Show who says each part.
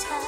Speaker 1: time.